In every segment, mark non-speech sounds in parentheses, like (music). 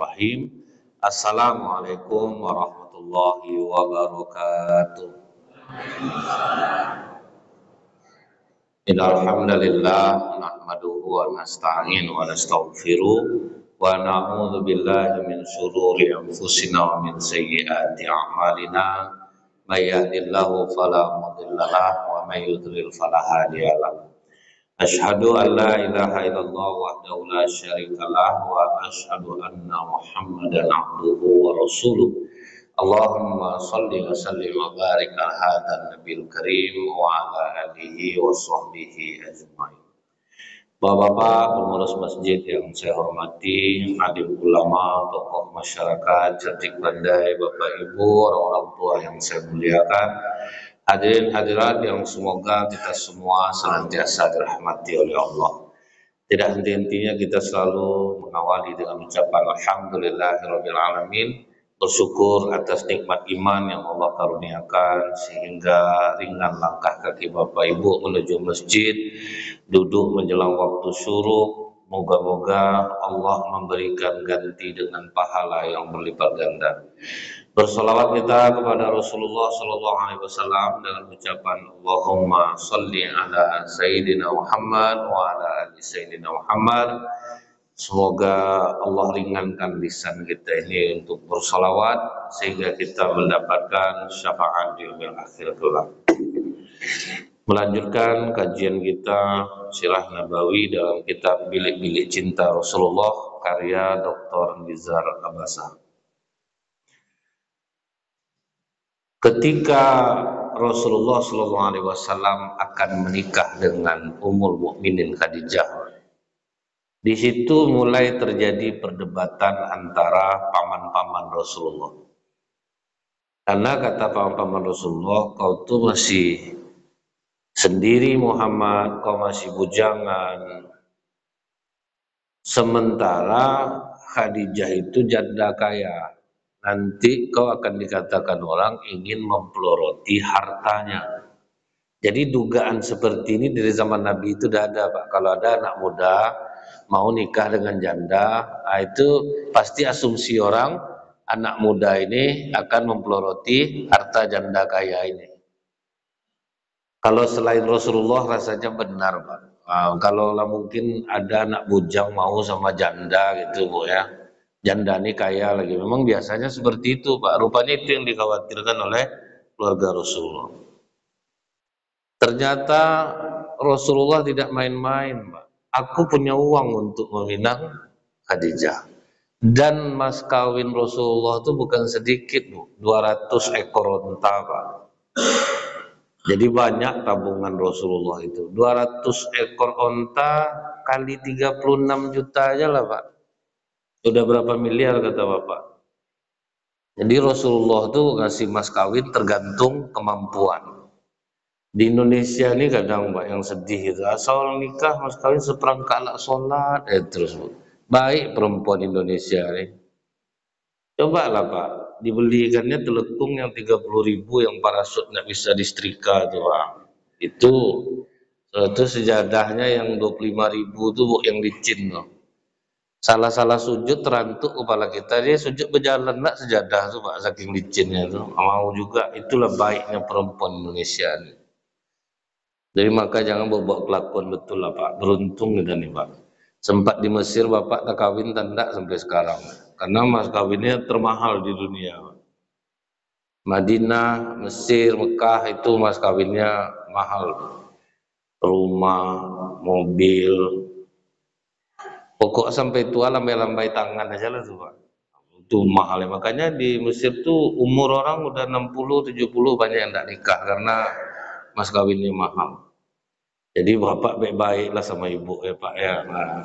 Bismillahirrahmanirrahim. Assalamualaikum warahmatullahi wabarakatuh. Alhamdulillah nahmaduhu wa nasta'in wa nastaghfiruh wa na'udzu billahi min shururi anfusina wa min sayyiati a'malina may yahdihillahu fala mudilla lahu wa may yudlil fala hadiya lahu Ashhadu an la ilaha illallah wahdahu la syarika lah wa ashhadu anna Muhammadan abduhu wa rasuluh. Allahumma salli wa sallim wa barik nabiyil karim wa ala alihi wa sahbihi ajmain. Bapak-bapak pengurus masjid yang saya hormati, adim ulama, tokoh masyarakat, cerdik pandai, Bapak Ibu, orang-orang tua yang saya muliakan, Hadirin hadirat yang semoga kita semua senantiasa dirahmati oleh Allah. Tidak henti-hentinya kita selalu mengawali dengan ucapan Alhamdulillahirrahmanirrahim bersyukur atas nikmat iman yang Allah karuniakan sehingga ringan langkah kaki Bapak Ibu menuju masjid, duduk menjelang waktu suruh, moga-moga Allah memberikan ganti dengan pahala yang berlipat ganda. Bersolawat kita kepada Rasulullah Sallallahu Alaihi Wasallam dengan ucapan Allahumma salli ala Sayyidina Muhammad wa ala ali Sayyidina Muhammad. Semoga Allah ringankan lisan kita ini untuk bersolawat sehingga kita mendapatkan syafaat di akhir kelak. Melanjutkan kajian kita Sirah Nabawi dalam kitab Bilik-Bilik Cinta Rasulullah karya Dr. Nizar Abasah. Ketika Rasulullah Shallallahu Alaihi Wasallam akan menikah dengan Ummul Mukminin Khadijah. Di situ mulai terjadi perdebatan antara paman-paman Rasulullah. Karena kata paman-paman Rasulullah, kau tuh masih sendiri Muhammad, kau masih bujangan. Sementara Khadijah itu janda kaya nanti kau akan dikatakan orang ingin memploroti hartanya. Jadi dugaan seperti ini dari zaman Nabi itu sudah ada Pak. Kalau ada anak muda mau nikah dengan janda, nah itu pasti asumsi orang anak muda ini akan memploroti harta janda kaya ini. Kalau selain Rasulullah rasanya benar Pak. Nah, kalau lah mungkin ada anak bujang mau sama janda gitu Bu ya janda ini kaya lagi. Memang biasanya seperti itu Pak. Rupanya itu yang dikhawatirkan oleh keluarga Rasulullah. Ternyata Rasulullah tidak main-main Pak. Aku punya uang untuk meminang Khadijah. Dan mas kawin Rasulullah itu bukan sedikit Bu. 200 ekor unta Pak. Jadi banyak tabungan Rasulullah itu. 200 ekor unta kali 36 juta aja lah Pak sudah berapa miliar kata Bapak? Jadi Rasulullah tuh ngasih mas kawin tergantung kemampuan. Di Indonesia ini kadang Mbak yang sedih itu asal nikah mas kawin seperangkat alat sholat eh terus baik perempuan Indonesia ini. Coba lah Pak, dibelikannya telekung yang 30 ribu yang parasut nggak bisa distrika tuh Pak. Itu itu sejadahnya yang 25 ribu tuh yang licin loh salah-salah sujud terantuk kepala kita. Dia sujud berjalan nak sejadah tuh pak saking licinnya tuh mau juga itulah baiknya perempuan Indonesia ini. jadi maka jangan bawa kelakuan betul lah pak. Beruntung kita nih pak. Sempat di Mesir bapak tak kawin tanda sampai sekarang. Karena mas kawinnya termahal di dunia Madinah, Mesir, Mekah itu mas kawinnya mahal rumah, mobil, Pokok sampai tua lambai-lambai tangan aja lah tuh Pak. Itu mahal ya. Makanya di Mesir tuh umur orang udah 60, 70 banyak yang tidak nikah karena mas kawinnya mahal. Jadi bapak baik-baik lah sama ibu ya Pak ya. Nah,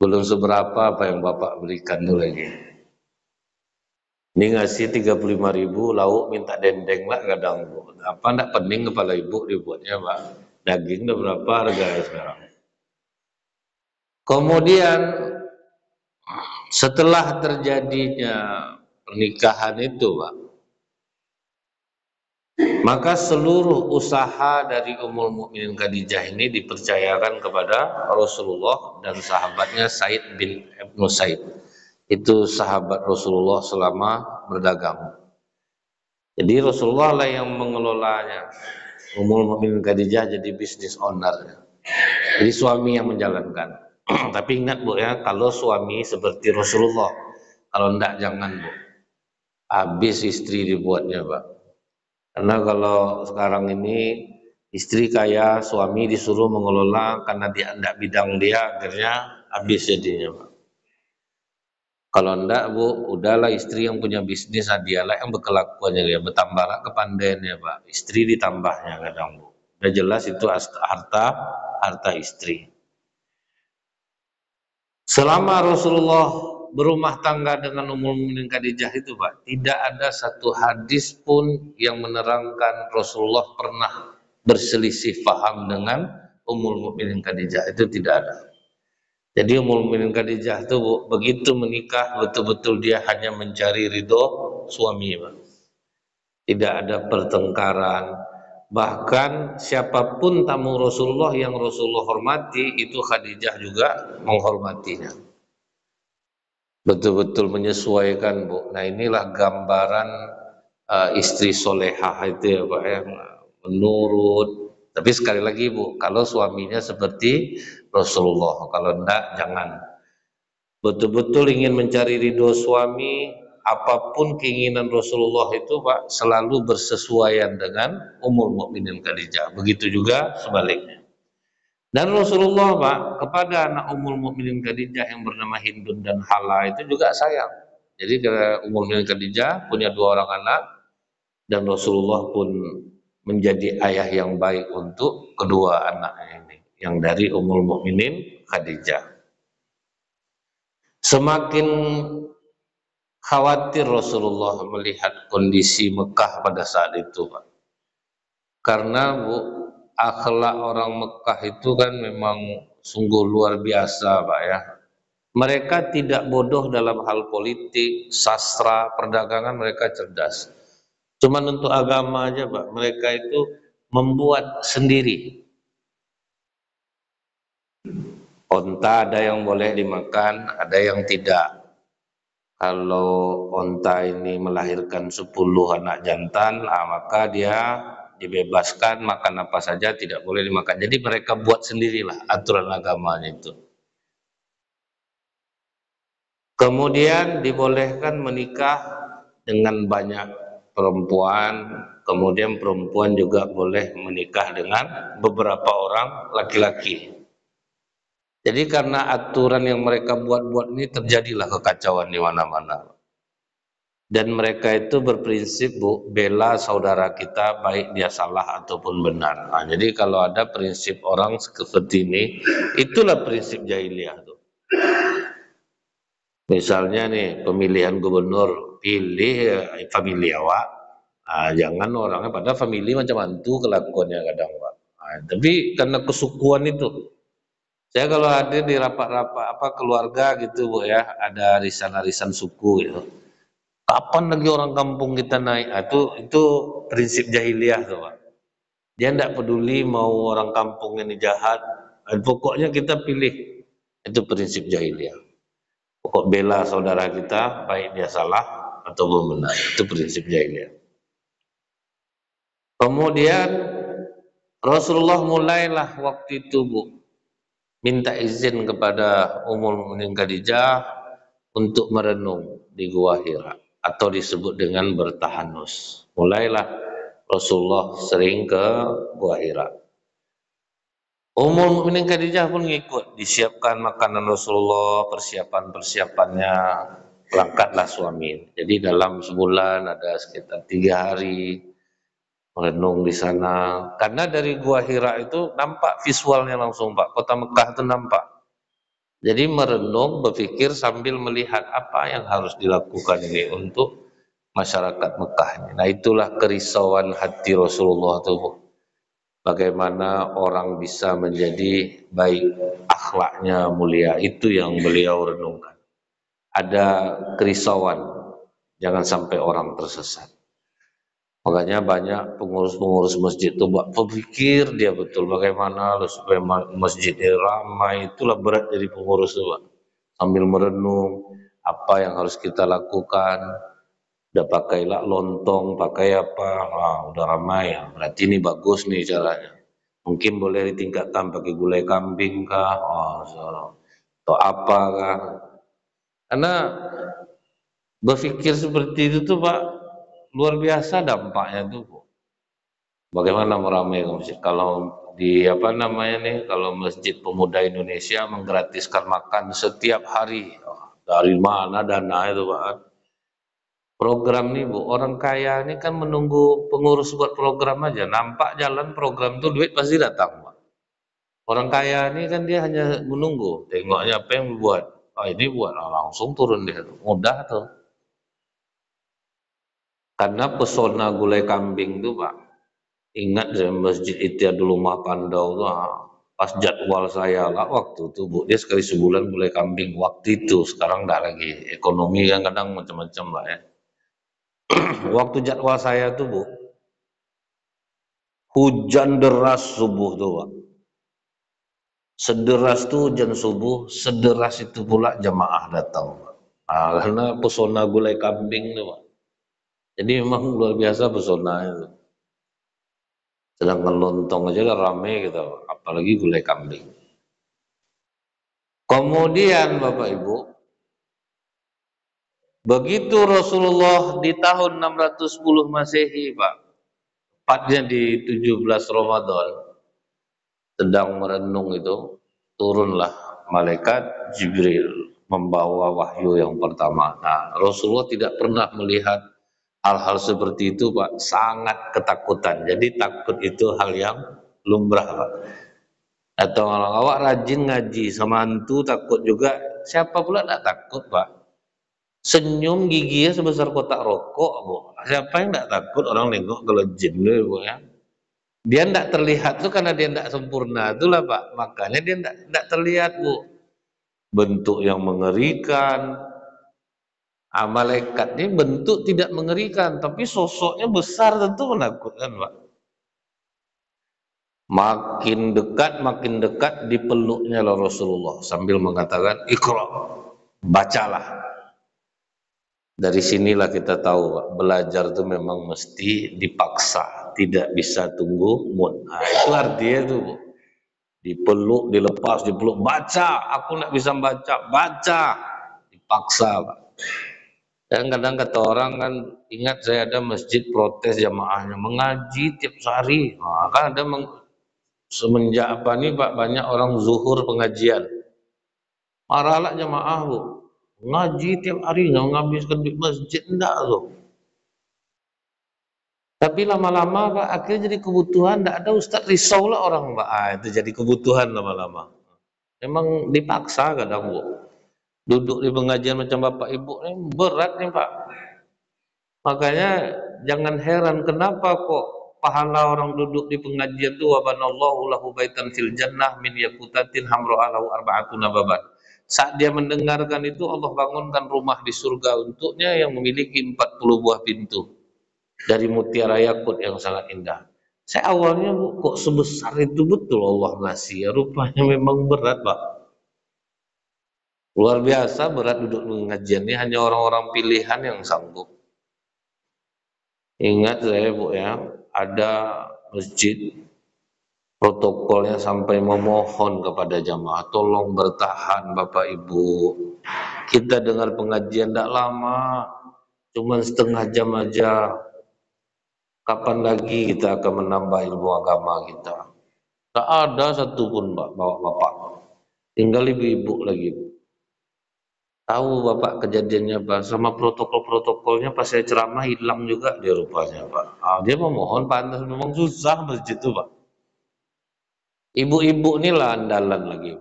belum seberapa apa yang bapak berikan tuh lagi. Ini ngasih 35 ribu, lauk minta dendeng lah kadang. Apa enggak pening kepala ibu dibuatnya Pak. Daging udah berapa harga sekarang? Kemudian setelah terjadinya pernikahan itu, Pak, maka seluruh usaha dari Ummul Mukminin Khadijah ini dipercayakan kepada Rasulullah dan sahabatnya Said bin Ibnu Said. itu sahabat Rasulullah selama berdagang. Jadi Rasulullah lah yang mengelolanya. Umul Mukminin Khadijah jadi bisnis owner. Jadi suami yang menjalankan. (clears throat) Tapi ingat Bu ya, kalau suami seperti Rasulullah, kalau enggak jangan Bu. Habis istri dibuatnya Pak. Karena kalau sekarang ini istri kaya, suami disuruh mengelola karena dia enggak bidang dia, akhirnya habis jadinya Pak. Kalau enggak bu, udahlah istri yang punya bisnis, nah dialah yang berkelakuannya dia, bertambahlah kepandaiannya pak. Istri ditambahnya kadang bu. Udah jelas itu harta harta istri. Selama Rasulullah berumah tangga dengan Ummul Mukminin Khadijah itu Pak, tidak ada satu hadis pun yang menerangkan Rasulullah pernah berselisih paham dengan Ummul Mukminin Khadijah itu tidak ada. Jadi Ummul Mukminin Khadijah itu begitu menikah betul-betul dia hanya mencari ridho suami. Pak. Tidak ada pertengkaran. Bahkan siapa pun tamu Rasulullah yang Rasulullah hormati itu Khadijah juga menghormatinya. Betul-betul menyesuaikan Bu. Nah inilah gambaran uh, istri solehah itu ya Pak ya. Menurut. Tapi sekali lagi Bu, kalau suaminya seperti Rasulullah. Kalau enggak, jangan. Betul-betul ingin mencari ridho suami, apa pun keinginan Rasulullah itu Pak selalu bersesuaian dengan umur mukminin Khadijah. Begitu juga sebaliknya. Dan Rasulullah Pak kepada anak umur mukminin Khadijah yang bernama Hindun dan Hala itu juga sayang. Jadi umur mukminin Khadijah punya dua orang anak dan Rasulullah pun menjadi ayah yang baik untuk kedua anaknya ini yang dari Ummul Mukminin Khadijah. Semakin khawatir Rasulullah melihat kondisi Mekah pada saat itu, Pak. Karena Bu, akhlak orang Mekah itu kan memang sungguh luar biasa, Pak ya. Mereka tidak bodoh dalam hal politik, sastra, perdagangan mereka cerdas. Cuman untuk agama aja, Pak. Mereka itu membuat sendiri Onta ada yang boleh dimakan, ada yang tidak. Kalau onta ini melahirkan 10 anak jantan, ah, maka dia dibebaskan makan apa saja tidak boleh dimakan. Jadi mereka buat sendirilah aturan agamanya itu. Kemudian dibolehkan menikah dengan banyak perempuan, kemudian perempuan juga boleh menikah dengan beberapa orang laki-laki. Jadi karena aturan yang mereka buat-buat ini terjadilah kekacauan di mana-mana. Dan mereka itu berprinsip bu, bela saudara kita baik dia salah ataupun benar. Nah, jadi kalau ada prinsip orang seperti ini, itulah prinsip jahiliyah tuh. Misalnya nih pemilihan gubernur pilih eh, famili awak, nah, jangan orangnya pada famili macam mantu kelakuannya kadang pak. Nah, tapi karena kesukuan itu, saya kalau hadir di rapat-rapat apa keluarga gitu Bu ya, ada arisan-arisan suku gitu. Kapan lagi orang kampung kita naik? Nah, itu itu prinsip jahiliyah tuh Pak. Dia tidak peduli mau orang kampung ini jahat, pokoknya kita pilih. Itu prinsip jahiliyah. Pokok bela saudara kita, baik dia salah atau benar. Itu prinsip jahiliyah. Kemudian Rasulullah mulailah waktu itu Bu minta izin kepada Ummul Mukminin Khadijah untuk merenung di Gua Hira atau disebut dengan bertahanus. Mulailah Rasulullah sering ke Gua Hira. Ummul Mukminin Khadijah pun ngikut, disiapkan makanan Rasulullah, persiapan-persiapannya, berangkatlah suami. Jadi dalam sebulan ada sekitar tiga hari, merenung di sana. Karena dari Gua Hira itu nampak visualnya langsung Pak, kota Mekah itu nampak. Jadi merenung, berpikir sambil melihat apa yang harus dilakukan ini untuk masyarakat Mekah. Nah itulah kerisauan hati Rasulullah itu. Bagaimana orang bisa menjadi baik akhlaknya mulia, itu yang beliau renungkan. Ada kerisauan, jangan sampai orang tersesat. Makanya banyak pengurus-pengurus masjid itu berpikir dia betul bagaimana supaya masjid ini ramai. Itulah berat jadi pengurus itu Pak. Sambil merenung apa yang harus kita lakukan. Udah pakai lak lontong, pakai apa, ah, udah ramai ya. Berarti ini bagus nih caranya. Mungkin boleh ditingkatkan pakai gulai kambing kah, oh, atau apa kah. Karena berpikir seperti itu tuh Pak, luar biasa dampaknya tuh. Bagaimana meramaikan masjid? Kalau di apa namanya nih, kalau Masjid Pemuda Indonesia menggratiskan makan setiap hari, oh, dari mana dana itu Pak? Program nih Bu, orang kaya ini kan menunggu pengurus buat program aja. Nampak jalan program tuh duit pasti datang Pak. Orang kaya ini kan dia hanya menunggu, tengoknya apa yang buat. Oh ini buat, oh, langsung turun dia. Mudah tuh. Karena pesona gulai kambing tuh Pak. Ingat saya masjid itu dulu mah pandau tuh. Ah, pas jadwal saya lah waktu itu Bu, dia sekali sebulan gulai kambing waktu itu. Sekarang enggak lagi. Ekonomi kan kadang macam-macam lah ya (clears throat) waktu jadwal saya tuh bu, hujan deras subuh tuh pak. Sederas tuh hujan subuh, sederas itu pula jamaah datang. Nah, karena pesona gulai kambing tuh pak. Jadi memang luar biasa pesona itu. Sedangkan lontong aja lah rame gitu, apalagi gulai kambing. Kemudian Bapak Ibu, Begitu Rasulullah di tahun 610 Masehi, Pak. Tepatnya di 17 Ramadan, sedang merenung itu, turunlah malaikat Jibril membawa wahyu yang pertama. Nah, Rasulullah tidak pernah melihat hal-hal seperti itu, Pak. Sangat ketakutan. Jadi takut itu hal yang lumrah, Pak. Atau kalau awak rajin ngaji sama hantu takut juga. Siapa pula tidak takut, Pak? senyum giginya sebesar kotak rokok bu siapa yang tidak takut orang nengok kalau jin bu ya dia tidak terlihat tuh karena dia tidak sempurna itulah pak makanya dia tidak terlihat bu bentuk yang mengerikan malaikat ini bentuk tidak mengerikan tapi sosoknya besar tentu menakutkan pak makin dekat makin dekat dipeluknya Rasulullah sambil mengatakan ikra bacalah dari sinilah kita tahu Pak, belajar itu memang mesti dipaksa, tidak bisa tunggu mood. Nah, itu artinya itu Bu. Dipeluk, dilepas, dipeluk, baca, aku tidak bisa baca, baca, dipaksa Pak. Dan kadang kata orang kan, ingat saya ada masjid protes jamaahnya, mengaji tiap hari. Nah, kan ada meng, semenjak apa nih Pak, banyak orang zuhur pengajian. Marahlah jamaah Bu, Ngaji tiap hari nggak menghabiskan di masjid enggak loh. Tapi lama-lama Pak akhirnya jadi kebutuhan, enggak ada Ustaz risau lah orang Pak. Ah, itu jadi kebutuhan lama-lama. Memang dipaksa kadang Bu. Duduk di pengajian macam Bapak Ibu ini berat nih Pak. Makanya jangan heran kenapa kok pahala orang duduk di pengajian itu wabanallahu lahu baitan fil jannah min yakutatin hamro alahu arba'atuna babat. Saat dia mendengarkan itu Allah bangunkan rumah di surga untuknya yang memiliki 40 buah pintu dari mutiara yakut yang sangat indah. Saya awalnya kok sebesar itu betul Allah ngasih ya rupanya memang berat Pak. Luar biasa berat duduk mengajian ini hanya orang-orang pilihan yang sanggup. Ingat saya Bu ya, ada masjid protokolnya sampai memohon kepada jamaah tolong bertahan Bapak Ibu. Kita dengar pengajian tidak lama cuma setengah jam aja. Kapan lagi kita akan menambah ilmu agama kita? Tak ada satupun Pak bawa Bapak tinggal ibu-ibu lagi tahu Bapak kejadiannya Pak sama protokol-protokolnya pas saya ceramah hilang juga dia rupanya Pak ah, dia memohon pantas memang susah masjid itu Pak Ibu-ibu inilah andalan lagi.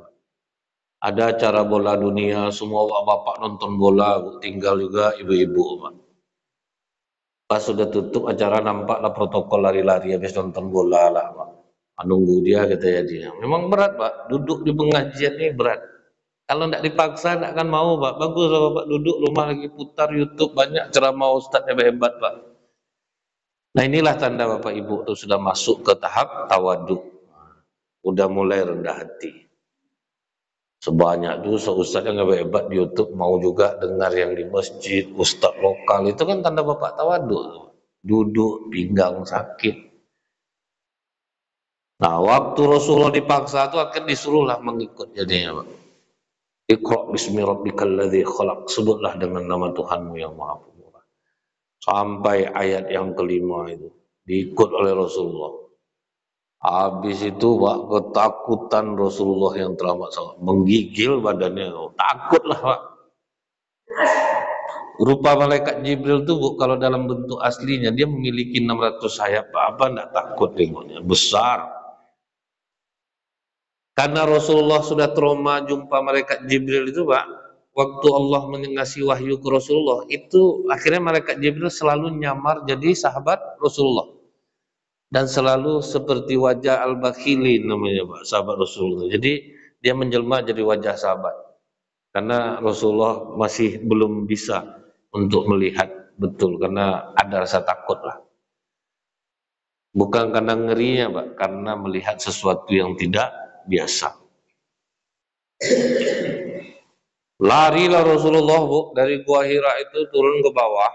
Ada acara bola dunia, semua bapak nonton bola, tinggal juga ibu-ibu. Pas sudah tutup acara nampaklah protokol lari-lari habis nonton bola lah. Pak. Menunggu dia kata ya dia. Memang berat Pak, duduk di pengajian ini berat. Kalau tidak dipaksa tidak akan mau Pak. Bagus Bapak duduk rumah lagi putar YouTube banyak ceramah ustaz yang hebat Pak. Nah inilah tanda Bapak Ibu itu sudah masuk ke tahap tawaduk udah mulai rendah hati. Sebanyak itu seustaz yang hebat di YouTube mau juga dengar yang di masjid, ustaz lokal itu kan tanda bapak tawadu. Duduk pinggang sakit. Nah, waktu Rasulullah dipaksa itu akan disuruhlah mengikut jadinya, Pak. Iqra bismi rabbikal ladzi khalaq. Sebutlah dengan nama Tuhanmu yang Maha Pemurah. Sampai ayat yang kelima itu diikut oleh Rasulullah. Habis itu Pak, ketakutan Rasulullah yang teramat sangat menggigil badannya. Takutlah Pak. Rupa malaikat Jibril itu Bu, kalau dalam bentuk aslinya dia memiliki 600 sayap. Apa enggak takut tengoknya? Besar. Karena Rasulullah sudah trauma jumpa malaikat Jibril itu Pak, waktu Allah mengasih wahyu ke Rasulullah, itu akhirnya malaikat Jibril selalu nyamar jadi sahabat Rasulullah dan selalu seperti wajah al-bakhili namanya Pak, sahabat Rasulullah. Jadi dia menjelma jadi wajah sahabat. Karena Rasulullah masih belum bisa untuk melihat betul karena ada rasa takut lah. Bukan karena ngerinya Pak, karena melihat sesuatu yang tidak biasa. Larilah Rasulullah Bu dari Gua Hira itu turun ke bawah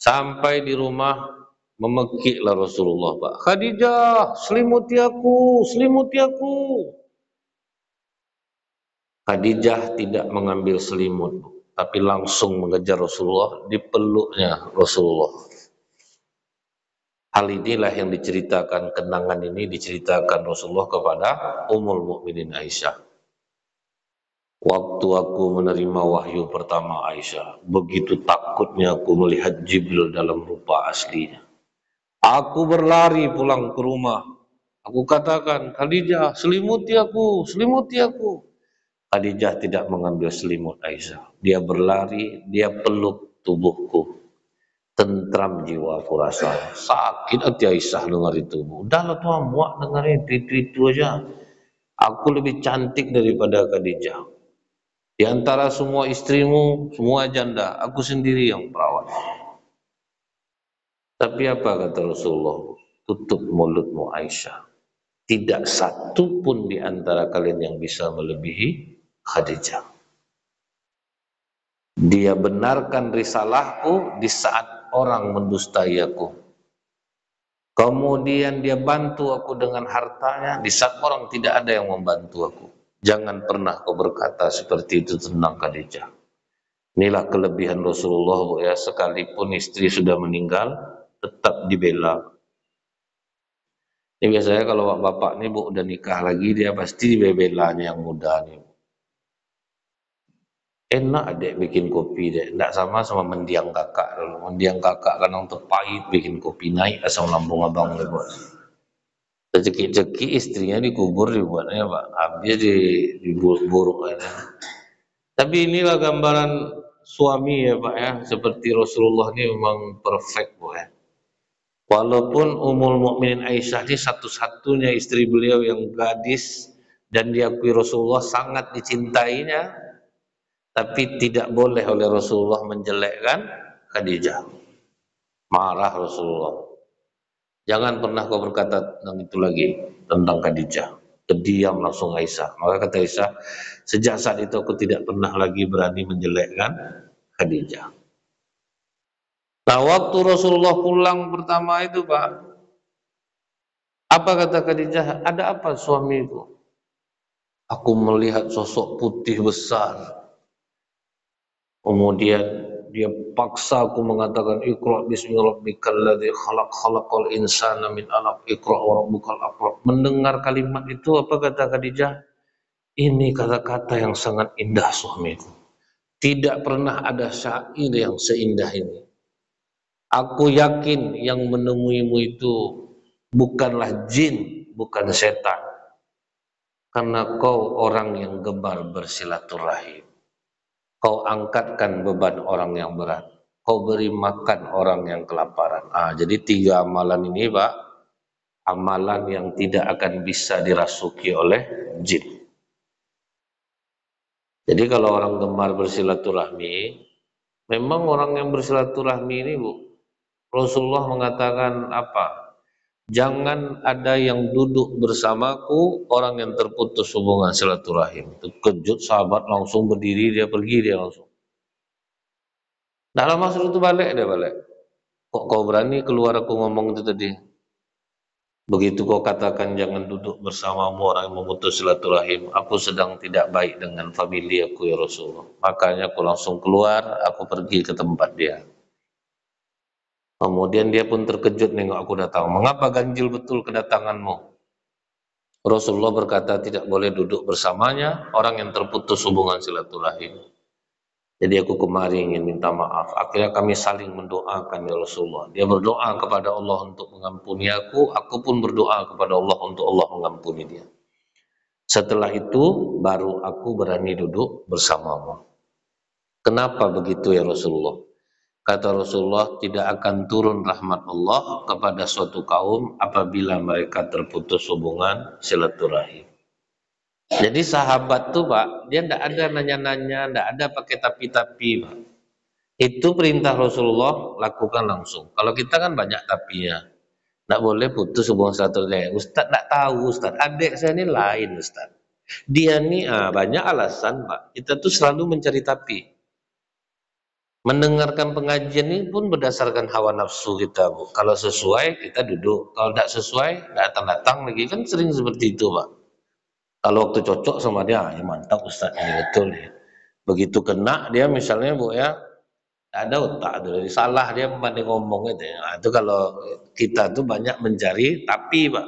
sampai di rumah memekiklah Rasulullah Pak. Khadijah, selimuti aku, selimuti aku. Khadijah tidak mengambil selimut, tapi langsung mengejar Rasulullah, dipeluknya Rasulullah. Hal inilah yang diceritakan, kenangan ini diceritakan Rasulullah kepada Ummul Mukminin Aisyah. Waktu aku menerima wahyu pertama Aisyah, begitu takutnya aku melihat Jibril dalam rupa aslinya. Aku berlari pulang ke rumah. Aku katakan, Khadijah, selimuti aku, selimuti aku. Khadijah tidak mengambil selimut Aisyah. Dia berlari, dia peluk tubuhku. Tentram jiwa aku rasa. Sakit hati Aisyah dengar itu. Udahlah tuan, muak dengar itu, itu, itu aja. Aku lebih cantik daripada Khadijah. Di antara semua istrimu, semua janda, aku sendiri yang perawat. Tapi apa kata Rasulullah? Tutup mulutmu Aisyah. Tidak satu pun di antara kalian yang bisa melebihi Khadijah. Dia benarkan risalahku di saat orang mendustai aku. Kemudian dia bantu aku dengan hartanya di saat orang tidak ada yang membantu aku. Jangan pernah kau berkata seperti itu tentang Khadijah. Inilah kelebihan Rasulullah ya sekalipun istri sudah meninggal tetap dibela. Ini biasanya kalau bapak ini bu udah nikah lagi dia pasti dibelanya yang muda nih. Enak adek bikin kopi deh, tidak sama sama mendiang kakak dulu. Mendiang kakak kan untuk pahit bikin kopi naik asal lambung abang deh bos. Rezeki-rezeki istrinya dikubur dibuatnya pak, habis di diburuk-buruk aja. Tapi inilah gambaran suami ya pak ya, seperti Rasulullah ini memang perfect bu ya. Walaupun Ummul Mukminin Aisyah ini satu-satunya istri beliau yang gadis dan diakui Rasulullah sangat dicintainya, tapi tidak boleh oleh Rasulullah menjelekkan Khadijah. Marah Rasulullah. Jangan pernah kau berkata tentang itu lagi tentang Khadijah. Terdiam langsung Aisyah. Maka kata Aisyah, sejak saat itu aku tidak pernah lagi berani menjelekkan Khadijah. Nah waktu Rasulullah pulang pertama itu Pak, apa kata Khadijah? Ada apa suamiku? Aku melihat sosok putih besar. Kemudian dia paksa aku mengatakan Iqra bismillahirrahmanirrahim khalaq khalaqal insana min 'alaq Iqra wa rabbukal akram. Mendengar kalimat itu apa kata Khadijah? Ini kata-kata yang sangat indah suamiku. Tidak pernah ada syair yang seindah ini. Aku yakin yang menemuimu itu bukanlah jin, bukan setan. Karena kau orang yang gemar bersilaturahim. Kau angkatkan beban orang yang berat. Kau beri makan orang yang kelaparan. Ah, jadi tiga amalan ini Pak, amalan yang tidak akan bisa dirasuki oleh jin. Jadi kalau orang gemar bersilaturahmi, memang orang yang bersilaturahmi ini Bu, Rasulullah mengatakan apa? Jangan ada yang duduk bersamaku orang yang terputus hubungan silaturahim. Terkejut sahabat langsung berdiri dia pergi dia langsung. Dalam masa itu balik dia balik. Kok kau berani keluar aku ngomong itu tadi? Begitu kau katakan jangan duduk bersamamu orang yang memutus silaturahim, aku sedang tidak baik dengan famili aku ya Rasulullah. Makanya aku langsung keluar, aku pergi ke tempat dia. Kemudian dia pun terkejut nengok aku datang. Mengapa ganjil betul kedatanganmu? Rasulullah berkata tidak boleh duduk bersamanya orang yang terputus hubungan silaturahim. Jadi aku kemari ingin minta maaf. Akhirnya kami saling mendoakan ya Rasulullah. Dia berdoa kepada Allah untuk mengampuni aku, aku pun berdoa kepada Allah untuk Allah mengampuni dia. Setelah itu baru aku berani duduk bersamamu. Kenapa begitu ya Rasulullah? Kata Rasulullah tidak akan turun rahmat Allah kepada suatu kaum apabila mereka terputus hubungan silaturahim. Jadi sahabat tuh Pak, dia tidak ada nanya-nanya, tidak ada pakai tapi-tapi Pak. Itu perintah Rasulullah lakukan langsung. Kalau kita kan banyak tapinya. Tidak boleh putus hubungan silaturahim. Ustaz tidak tahu Ustaz, adik saya ini lain Ustaz. Dia ini ah, banyak alasan Pak. Kita tuh selalu mencari tapi. Mendengarkan pengajian ini pun berdasarkan hawa nafsu kita Bu. Kalau sesuai kita duduk. Kalau tidak sesuai datang-datang lagi. Kan sering seperti itu Pak. Kalau waktu cocok sama dia, ya mantap Ustaz ini betul ya. Begitu kena dia misalnya Bu ya, ada otak tuh, salah dia pandai ngomong itu ya. Nah, itu kalau kita tuh banyak mencari tapi Pak.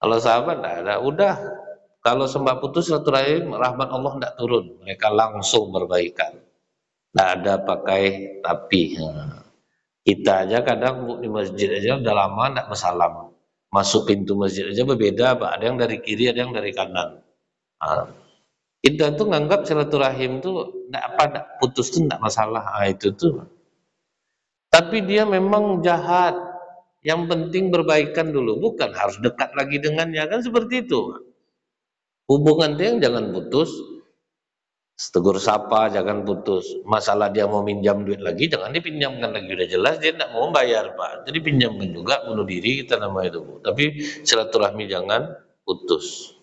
Kalau sahabat tidak ada, udah kalau sembah putus rahmat Allah tidak turun, mereka langsung berbaikan. Tidak ada pakai tapi. Kita aja kadang di masjid aja udah lama tidak bersalam. Masuk pintu masjid aja berbeda pak. Ada yang dari kiri ada yang dari kanan. Nah, kita tuh nganggap silaturahim tuh enggak apa enggak putus tuh enggak masalah. Nah, itu tuh. Tapi dia memang jahat. Yang penting berbaikan dulu. Bukan harus dekat lagi dengannya. Kan seperti itu hubungan dia yang jangan putus tegur sapa jangan putus. Masalah dia mau minjam duit lagi jangan dipinjamkan lagi. Udah jelas dia tidak mau bayar pak. Jadi pinjamkan juga bunuh diri kita nama itu bu. Tapi silaturahmi jangan putus.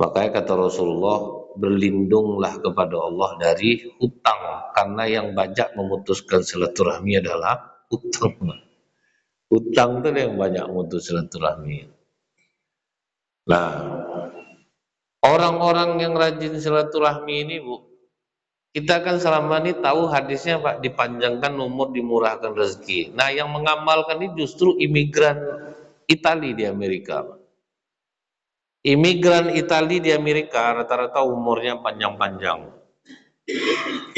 Makanya kata Rasulullah berlindunglah kepada Allah dari hutang. Karena yang banyak memutuskan silaturahmi adalah hutang hutang itu yang banyak memutus silaturahmi. Nah Orang-orang yang rajin silaturahmi ini Bu, kita kan selama ini tahu hadisnya Pak, dipanjangkan umur, dimurahkan rezeki. Nah yang mengamalkan ini justru imigran Itali di Amerika. Imigran Itali di Amerika rata-rata umurnya panjang-panjang.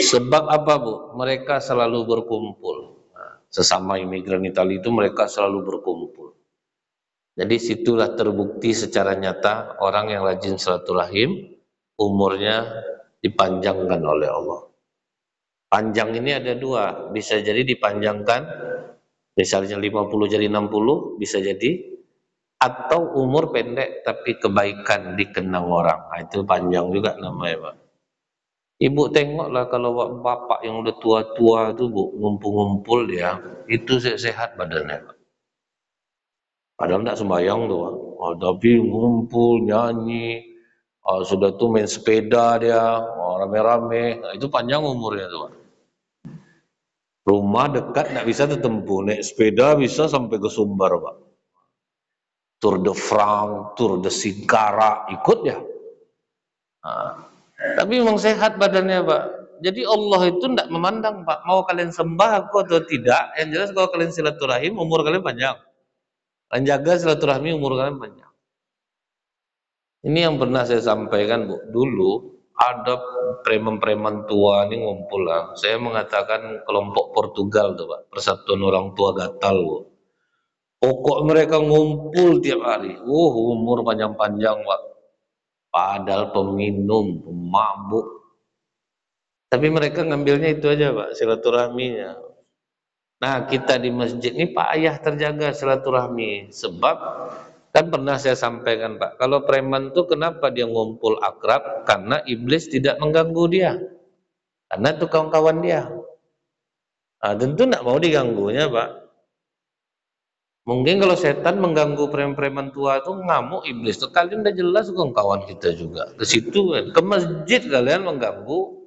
Sebab apa Bu? Mereka selalu berkumpul. Nah, sesama imigran Itali itu mereka selalu berkumpul. Jadi situlah terbukti secara nyata orang yang rajin silaturahim umurnya dipanjangkan oleh Allah. Panjang ini ada dua, bisa jadi dipanjangkan misalnya 50 jadi 60 bisa jadi atau umur pendek tapi kebaikan dikenang orang. Nah, itu panjang juga namanya, Pak. Ibu tengoklah kalau bapak yang udah tua-tua itu Bu, ngumpul-ngumpul dia, itu sehat badannya, Pak. Padahal tidak sembahyang tuh, oh, tapi ngumpul nyanyi, oh, sudah tuh main sepeda dia, oh, rame-rame, nah, itu panjang umurnya tuh. Rumah dekat tidak bisa ditempuh, naik sepeda bisa sampai ke Sumbar pak. Tour de France, Tour de Singkara, ikut ya. Nah, tapi memang sehat badannya pak. Jadi Allah itu tidak memandang pak, mau kalian sembah aku atau tidak, yang jelas kalau kalian silaturahim, umur kalian panjang. Dan jaga silaturahmi umur kalian panjang. Ini yang pernah saya sampaikan Bu. Dulu ada preman-preman tua ini ngumpul lah. Saya mengatakan kelompok Portugal tuh Pak. Persatuan orang tua gatal Bu. Pokok mereka ngumpul tiap hari. Uh, umur panjang-panjang Pak. Padahal peminum, pemabuk. Tapi mereka ngambilnya itu aja Pak, silaturahminya. Nah kita di masjid ini Pak Ayah terjaga silaturahmi sebab kan pernah saya sampaikan Pak kalau preman itu kenapa dia ngumpul akrab karena iblis tidak mengganggu dia karena itu kawan-kawan dia nah, tentu tidak mau diganggunya Pak Mungkin kalau setan mengganggu preman-preman tua itu ngamuk iblis. Tuh kalian udah jelas kawan kita juga. Ke situ kan, ke masjid kalian mengganggu.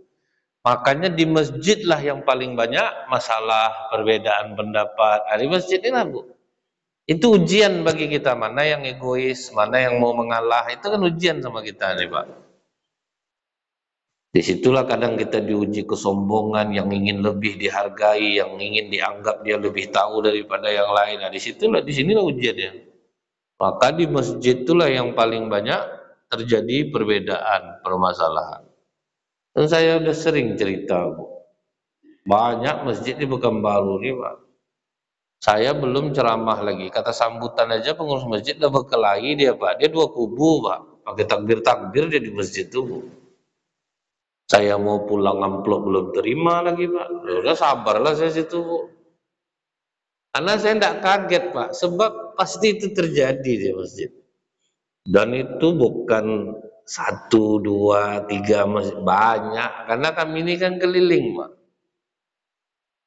Makanya di masjid lah yang paling banyak masalah perbedaan pendapat. Nah, di masjid ini lah bu. Itu ujian bagi kita mana yang egois, mana yang mau mengalah. Itu kan ujian sama kita nih pak. Di situlah kadang kita diuji kesombongan yang ingin lebih dihargai, yang ingin dianggap dia lebih tahu daripada yang lain. Nah, di situlah, di sinilah ujiannya. Maka di masjid itulah yang paling banyak terjadi perbedaan, permasalahan. Dan saya udah sering cerita, Bu. Banyak masjid di baru ini, Pak. Saya belum ceramah lagi. Kata sambutan aja pengurus masjid udah berkelahi dia, Pak. Dia dua kubu, Pak. Pakai takbir-takbir dia di masjid itu, Bu saya mau pulang amplop belum terima lagi pak ya udah sabarlah saya situ bu karena saya tidak kaget pak sebab pasti itu terjadi di masjid dan itu bukan satu dua tiga masjid banyak karena kami ini kan keliling pak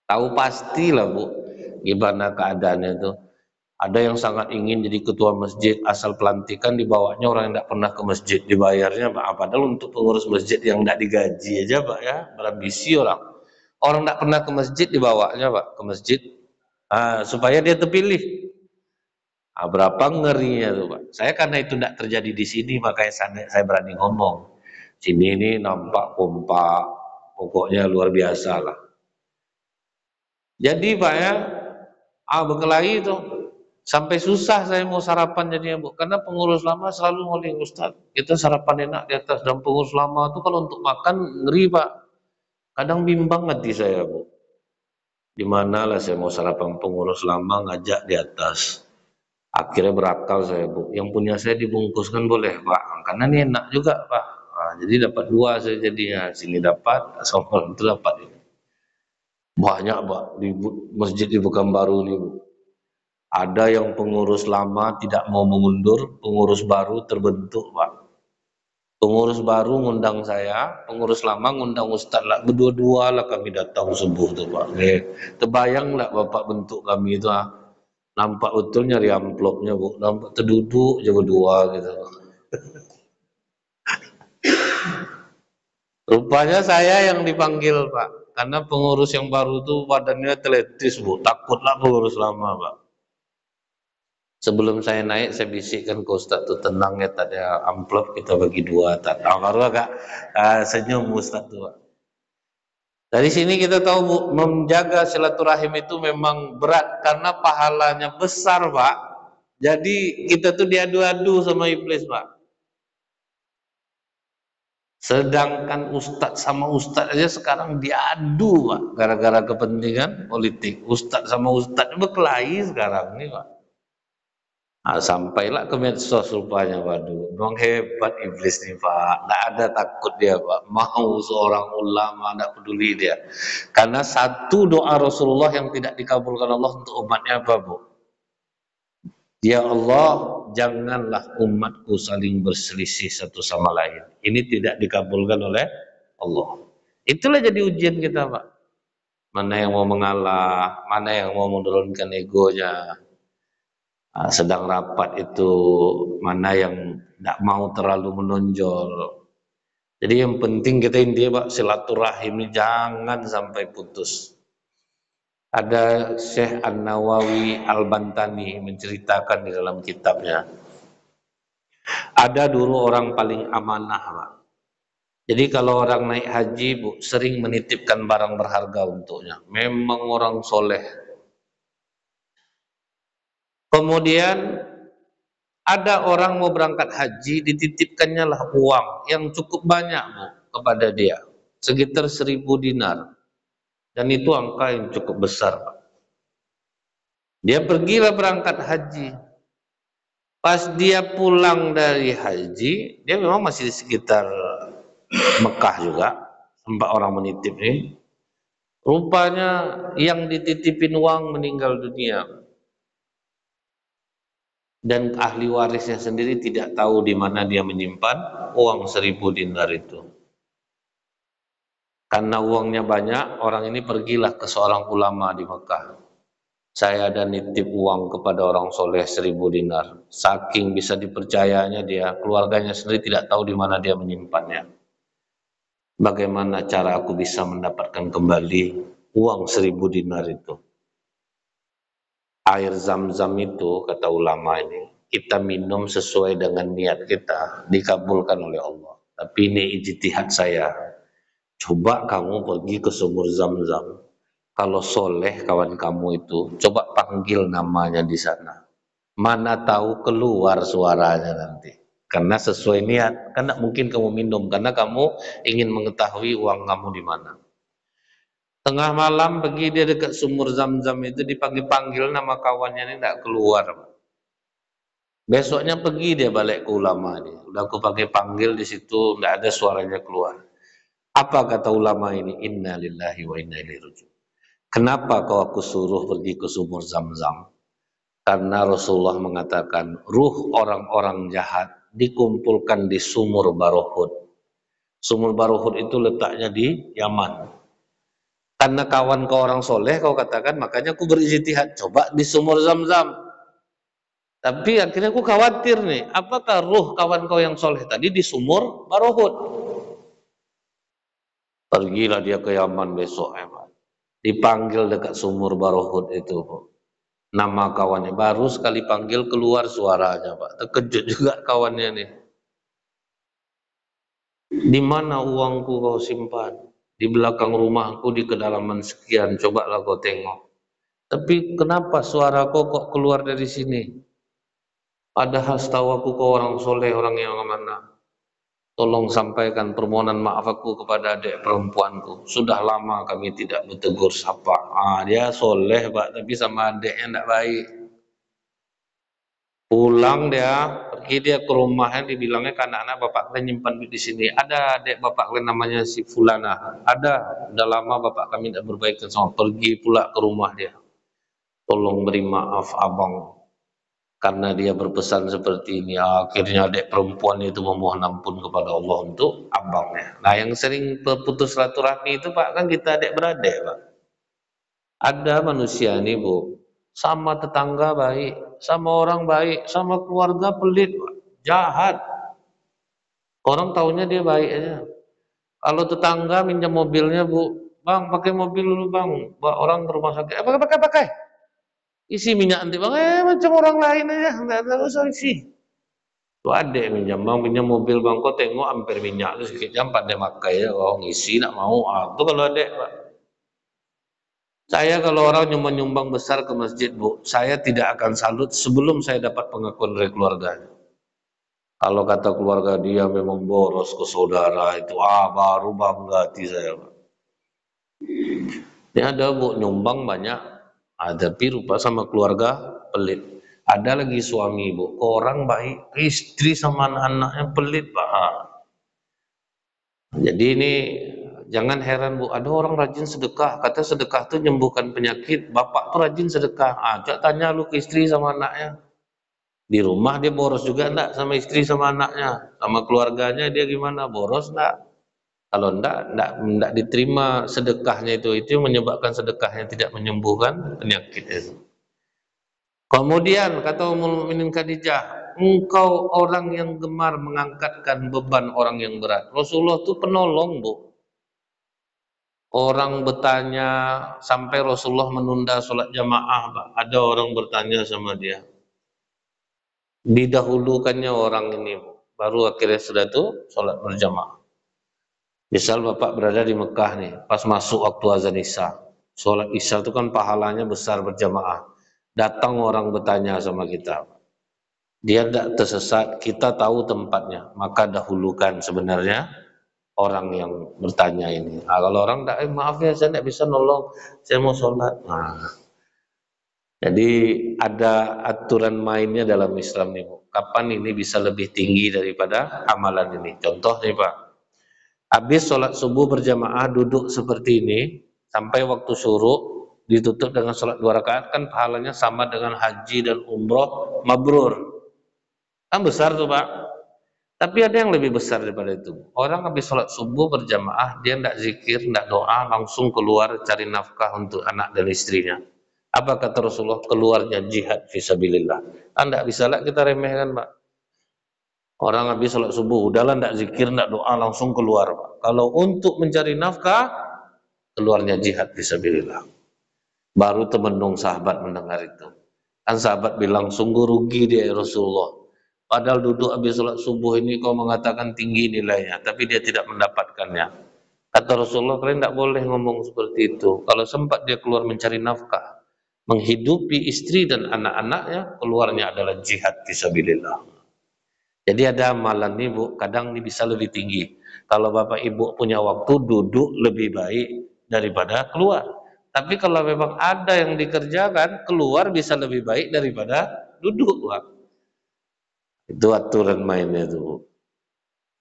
tahu pastilah bu gimana keadaannya itu ada yang sangat ingin jadi ketua masjid asal pelantikan dibawanya orang yang tidak pernah ke masjid dibayarnya Pak. Padahal untuk pengurus masjid yang tidak digaji aja Pak ya berambisi orang. Orang tidak pernah ke masjid dibawanya Pak ke masjid ah, supaya dia terpilih. Ah, berapa ngerinya tuh Pak. Saya karena itu tidak terjadi di sini makanya saya, saya berani ngomong. Sini ini nampak kompak, pokoknya luar biasa lah. Jadi Pak ya, ah berkelahi itu Sampai susah saya mau sarapan jadinya Bu, karena pengurus lama selalu ngoling Ustaz. Kita sarapan enak di atas dan pengurus lama itu kalau untuk makan ngeri Pak. Kadang bimbang hati saya Bu. Di mana lah saya mau sarapan pengurus lama ngajak di atas. Akhirnya berakal saya Bu. Yang punya saya dibungkuskan boleh Pak, karena ini enak juga Pak. Nah, jadi dapat dua saya jadinya. Sini dapat, sama itu dapat. Banyak Pak di masjid di Baru ini Bu ada yang pengurus lama tidak mau mengundur, pengurus baru terbentuk, Pak. Pengurus baru ngundang saya, pengurus lama ngundang Ustadz lah. Berdua-dua lah kami datang subuh tuh, Pak. Terbayang nggak Bapak bentuk kami itu, ah? Nampak betul nyari amplopnya, Bu. Nampak terduduk aja berdua gitu. (coughs) Rupanya saya yang dipanggil, Pak. Karena pengurus yang baru itu badannya atletis, Bu. Takutlah pengurus lama, Pak. Sebelum saya naik, saya bisikkan ke Ustaz tuh tenang ya tak ada amplop kita bagi dua tak. Ah, baru agak uh, senyum Ustaz tuh. Dari sini kita tahu menjaga silaturahim itu memang berat karena pahalanya besar Pak. Jadi kita tuh diadu-adu sama iblis Pak. Sedangkan Ustadz sama Ustadz aja sekarang diadu Pak. Gara-gara kepentingan politik. Ustadz sama Ustadz berkelahi sekarang nih Pak. Nah, sampailah ke medsos rupanya, waduh, memang hebat iblis nih Pak, tidak ada takut dia Pak, mau seorang ulama, tidak peduli dia. Karena satu doa Rasulullah yang tidak dikabulkan Allah untuk umatnya apa Bu? Ya Allah, janganlah umatku saling berselisih satu sama lain. Ini tidak dikabulkan oleh Allah. Itulah jadi ujian kita Pak. Mana yang mau mengalah, mana yang mau menurunkan egonya, sedang rapat itu mana yang tidak mau terlalu menonjol. Jadi yang penting kita ini Pak silaturahim ini jangan sampai putus. Ada Syekh An-Nawawi Al-Bantani menceritakan di dalam kitabnya. Ada dulu orang paling amanah Pak. Jadi kalau orang naik haji Bu sering menitipkan barang berharga untuknya. Memang orang soleh Kemudian ada orang mau berangkat haji, dititipkannya lah uang yang cukup banyak bu kepada dia, sekitar seribu dinar. Dan itu angka yang cukup besar. Dia pergilah berangkat haji. Pas dia pulang dari haji, dia memang masih di sekitar Mekah juga, tempat orang menitip ini. Rupanya yang dititipin uang meninggal dunia dan ahli warisnya sendiri tidak tahu di mana dia menyimpan uang seribu dinar itu. Karena uangnya banyak, orang ini pergilah ke seorang ulama di Mekah. saya ada nitip uang kepada orang soleh seribu dinar. Saking bisa dipercayanya dia, keluarganya sendiri tidak tahu di mana dia menyimpannya. Bagaimana cara aku bisa mendapatkan kembali uang seribu dinar itu? Air zam-zam itu, kata ulama ini, kita minum sesuai dengan niat kita, dikabulkan oleh Allah. Tapi ini ijtihad saya. Coba kamu pergi ke sumur zam-zam, kalau soleh kawan kamu itu, coba panggil namanya di sana. Mana tahu keluar suaranya nanti. Karena sesuai niat, karena mungkin kamu minum, karena kamu ingin mengetahui uang kamu di mana. Tengah malam pergi dia dekat sumur zam-zam itu dipanggil-panggil nama kawannya ini tidak keluar. Besoknya pergi dia balik ke ulama ini. Udah aku pakai panggil di situ, tidak ada suaranya keluar. Apa kata ulama ini? Inna lillahi wa inna ilaihi rajiun. Kenapa kau aku suruh pergi ke sumur zam-zam? Karena Rasulullah mengatakan ruh orang-orang jahat dikumpulkan di sumur Barohud. Sumur Barohud itu letaknya di Yaman. Karena kawan kau orang soleh kau katakan makanya aku berijtihad. Coba di sumur zam-zam. Tapi akhirnya aku khawatir nih, apakah ruh kawan kau yang soleh tadi di sumur Barohud? Pergilah dia ke Yaman besok ya dipanggil dekat sumur Barohud itu nama kawannya. Baru sekali panggil keluar suaranya Pak. Terkejut juga kawannya nih. Di mana uangku kau simpan di belakang rumahku di kedalaman sekian cobalah kau tengok tapi kenapa suara kau kok keluar dari sini padahal setahu aku kau orang soleh orang yang mana Tolong sampaikan permohonan maaf aku kepada adik perempuanku. Sudah lama kami tidak bertegur sapa. Ah, dia soleh pak, tapi sama adiknya tidak baik. Pulang dia, pergi dia ke rumahnya, dibilangnya ke anak-anak bapak kalian nyimpan di sini. Ada adik bapak kalian namanya si Fulana. Ada, udah lama bapak kami tidak berbaikan sama. Pergi pula ke rumah dia. Tolong beri maaf abang karena dia berpesan seperti ini akhirnya adik perempuan itu memohon ampun kepada Allah untuk abangnya nah yang sering putus silaturahmi itu pak kan kita adik beradik pak ada manusia ini bu sama tetangga baik sama orang baik sama keluarga pelit jahat. Orang tahunya dia baik aja. Kalau tetangga minjam mobilnya bu bang pakai mobil dulu bang. Bawa orang ke rumah sakit. Eh, pakai pakai pakai. Isi minyak nanti bang eh macam orang lain aja. Nggak ada usah isi. Tuh adek minjam bang pinjam mobil bang. Kau tengok hampir minyak tu sedikit jam pandai makai ya oh ngisi nak mau. Ah tu kalau adek pak saya kalau orang nyumbang nyumbang besar ke masjid bu saya tidak akan salut sebelum saya dapat pengakuan dari keluarganya kalau kata keluarga dia memang boros ke saudara itu ah baru bangga hati saya ini ada bu nyumbang banyak ada rupa sama keluarga pelit. Ada lagi suami ibu, orang baik, istri sama anak-anaknya pelit pak. Jadi ini jangan heran bu, ada orang rajin sedekah, kata sedekah itu menyembuhkan penyakit, bapak tuh rajin sedekah, ajak tanya lu ke istri sama anaknya. Di rumah dia boros juga enggak sama istri sama anaknya, sama keluarganya dia gimana, boros enggak? Kalau tidak, tidak, tidak diterima sedekahnya itu, itu menyebabkan sedekahnya tidak menyembuhkan penyakit itu. Kemudian kata Ummul Mukminin Khadijah, engkau orang yang gemar mengangkatkan beban orang yang berat. Rasulullah itu penolong, Bu. Orang bertanya sampai Rasulullah menunda sholat jamaah. Ada orang bertanya sama dia. Didahulukannya orang ini. Baru akhirnya sudah tuh sholat berjamaah. Misal Bapak berada di Mekah nih, pas masuk waktu azan Isya. Sholat Isya itu kan pahalanya besar berjamaah. Datang orang bertanya sama kita. Dia tidak tersesat, kita tahu tempatnya. Maka dahulukan sebenarnya orang yang bertanya ini. Nah, kalau orang tidak, eh, maaf ya saya tidak bisa nolong, saya mau sholat. Nah, jadi ada aturan mainnya dalam Islam nih, Kapan ini bisa lebih tinggi daripada amalan ini? Contoh nih Pak, Habis sholat subuh berjamaah duduk seperti ini sampai waktu suruh ditutup dengan sholat dua rakaat kan pahalanya sama dengan haji dan umroh mabrur. Kan besar tuh pak. Tapi ada yang lebih besar daripada itu. Orang habis sholat subuh berjamaah dia tidak zikir, tidak doa, langsung keluar cari nafkah untuk anak dan istrinya. Apa kata Rasulullah? Keluarnya jihad visabilillah. Anda bisa lah kita remehkan Pak. Orang habis sholat subuh, udahlah ndak zikir, ndak doa, langsung keluar Pak. Kalau untuk mencari nafkah, keluarnya jihad visabilillah. Baru temenung sahabat mendengar itu. Kan sahabat bilang, sungguh rugi dia ya Rasulullah. Padahal duduk habis sholat subuh ini kau mengatakan tinggi nilainya, tapi dia tidak mendapatkannya. Kata Rasulullah, kalian tidak boleh ngomong seperti itu. Kalau sempat dia keluar mencari nafkah, menghidupi istri dan anak-anaknya, keluarnya adalah jihad fisabilillah. Jadi ada amalan nih Bu, kadang ini bisa lebih tinggi. Kalau Bapak Ibu punya waktu duduk lebih baik daripada keluar. Tapi kalau memang ada yang dikerjakan, keluar bisa lebih baik daripada duduk Pak. Itu aturan mainnya itu.